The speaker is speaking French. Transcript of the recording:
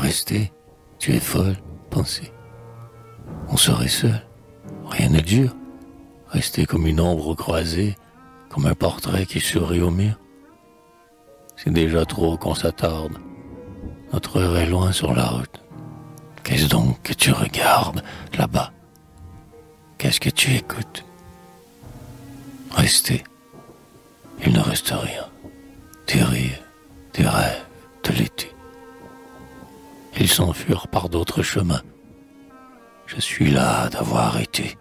Rester Tu es folle, pensez. On serait seul. Rien n'est dur. Rester comme une ombre croisée, comme un portrait qui sourit au mur. C'est déjà trop qu'on s'attarde. Notre heure est loin sur la route. Qu'est-ce donc que tu regardes là-bas? Qu'est-ce que tu écoutes? Rester. Il ne reste rien. Tes rires, tes rêves. Ils s'enfuirent par d'autres chemins. Je suis là d'avoir été.